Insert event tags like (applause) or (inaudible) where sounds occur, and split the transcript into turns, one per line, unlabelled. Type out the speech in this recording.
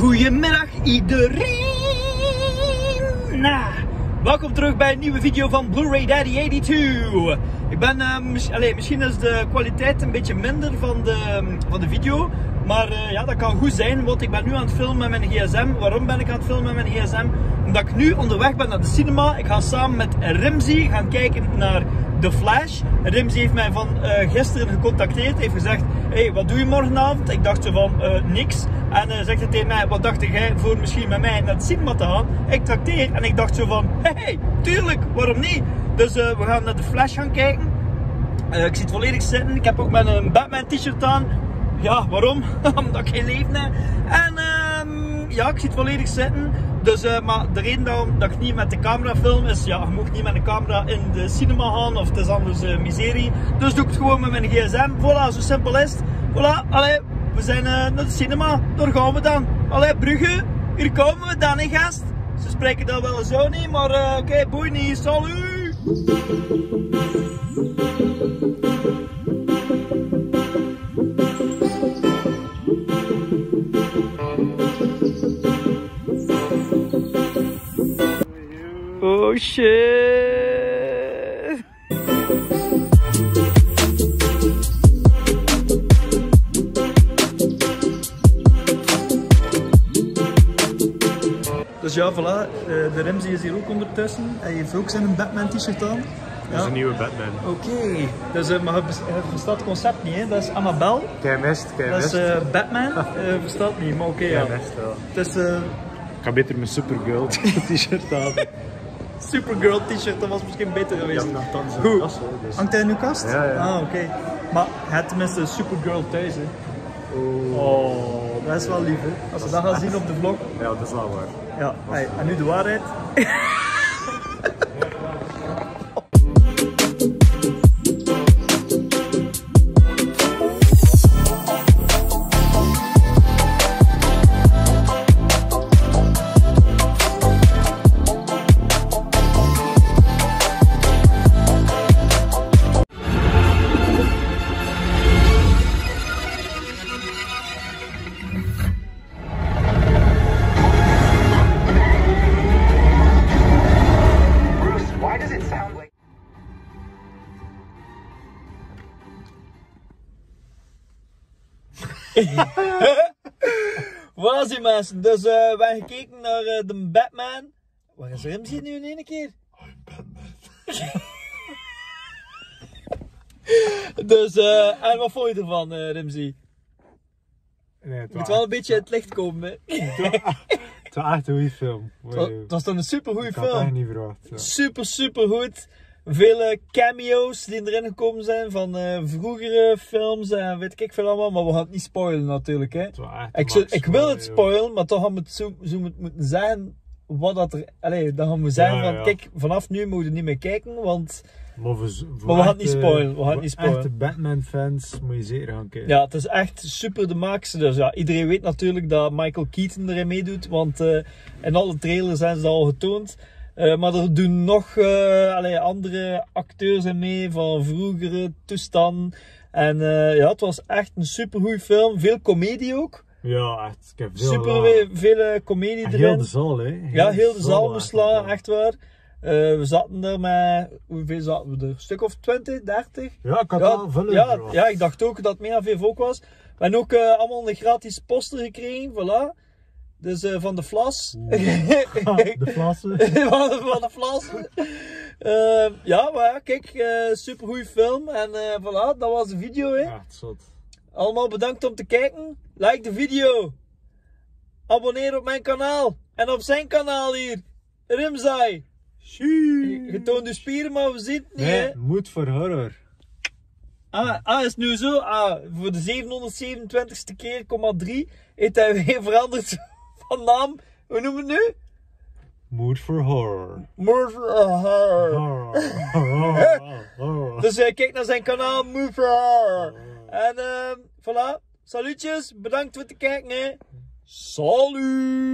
Goedemiddag iedereen! Nou, welkom terug bij een nieuwe video van Blu-ray Daddy 82. Ik ben, mis allez, misschien is de kwaliteit een beetje minder van de, van de video. Maar uh, ja, dat kan goed zijn, want ik ben nu aan het filmen met mijn gsm. Waarom ben ik aan het filmen met mijn gsm? Omdat ik nu onderweg ben naar de cinema. Ik ga samen met Rimzi gaan kijken naar The Flash. Rimzi heeft mij van uh, gisteren gecontacteerd. Heeft gezegd, hey, wat doe je morgenavond? Ik dacht zo van, uh, niks. En uh, zegt hij tegen mij, wat dacht jij voor misschien met mij naar de cinema te gaan? Ik trakteer en ik dacht zo van, hey, tuurlijk, waarom niet? Dus we gaan naar The Flash gaan kijken. ik zit volledig zitten. Ik heb ook een Batman t-shirt aan. Ja, waarom? (laughs) Omdat ik geen leven heb. En uh, ja, ik zit volledig zitten. Dus, uh, maar de reden dat ik niet met de camera film is, ja, je moet niet met de camera in de cinema gaan of het is anders uh, miserie. Dus doe ik het gewoon met mijn gsm. Voilà, zo simpel is het. Voilà, we zijn uh, naar de cinema. Daar gaan we dan. Allee, Brugge, hier komen we dan, hè gast. Ze spreken dat wel zo niet, maar oké, boei niet. Salut! Shit! Dus ja, voilà, de Remzi is hier ook ondertussen. Hij heeft ook zijn Batman t-shirt aan.
Dat is een nieuwe Batman.
Oké, okay. dus, uh, maar je verstaat het concept niet, hè? Dat is Annabelle.
Kijk mist, kijk
Dat is uh, Batman. Je uh, verstaat niet, maar oké. Okay, ja.
mist wel.
Het is,
ik ga beter mijn Supergirl (laughs) t-shirt aan.
Supergirl t-shirt, dat was misschien beter geweest.
Ja, dan
Goed.
Kast, dus.
Hangt hij in uw kast?
Ja, ja.
Ah, oké. Okay. Maar hij had tenminste Supergirl thuis, hè?
Oh.
oh. dat is wel lief, hè? Als we dat gaan zien op de vlog.
Ja, dat is wel waar.
Ja, hey, en nu de waarheid. (laughs) (laughs) Voilà zie mensen, dus uh, wij hebben gekeken naar uh, de Batman. Waar is Rimzi nu in één keer?
I'm Batman. (laughs)
dus, uh, en wat vond je ervan, uh, Rimzi?
Nee,
het moet wel een beetje in het licht komen. (laughs)
Het was echt een goede film.
Het was dan een super goede film.
Ik had het niet verwacht. Ja.
Super, super goed. Vele cameo's die erin gekomen zijn van uh, vroegere films en weet ik veel allemaal. Maar we gaan het niet spoilen natuurlijk. Hè. Ik, zo, ik wil het spoilen, maar toch gaan we het zo, zo moeten zeggen wat dat er... Allez, dan gaan we zeggen ja, van, ja. kijk, vanaf nu mogen we niet meer kijken, want...
Maar we,
maar we gaan het niet spoilen. We gaan het niet spoilen.
Echte Batman fans moet je zeker gaan kijken.
Ja, het is echt super de maakste. Dus ja, iedereen weet natuurlijk dat Michael Keaton erin meedoet, want uh, in alle trailers zijn ze dat al getoond. Uh, maar er doen nog uh, allee, andere acteurs in mee van vroegere toestanden. En uh, ja, het was echt een super goede film. Veel comedie ook.
Ja, echt. Ik heb veel
super veel, comedie erin.
Heel de zaal, hè?
Heel ja, heel de zaal moest slaan, echt waar. we zaten er met, hoeveel zaten we er? Een stuk of 20, 30?
Ja, ik had
ja,
al veel
ja, ja, ik dacht ook dat het meer veel volk was. We hebben ook allemaal een gratis poster gekregen, voilà. Dus uh, van de flas.
de flassen. (laughs)
van, de, van de. Uh, ja, maar kijk, uh, super goede film. En voilà, dat was de video. Hè.
Ja, zot.
Allemaal bedankt om te kijken. Like de video. Abonneer op mijn kanaal. En op zijn kanaal hier. Rimzai. Je toont de spieren, maar we zien het niet.
Nee,
hè?
voor horror.
Ah, ah, is het nu zo? Ah, voor de 727ste keer, 3, heeft hij weer veranderd naam. Hoe noemen we het nu?
Mood for horror.
Mood for horror.
horror. horror.
dus uh, kijk naar zijn kanaal Mood for horror. En uh, voilà. Salutjes. Bedankt voor het kijken. Hè. Salut.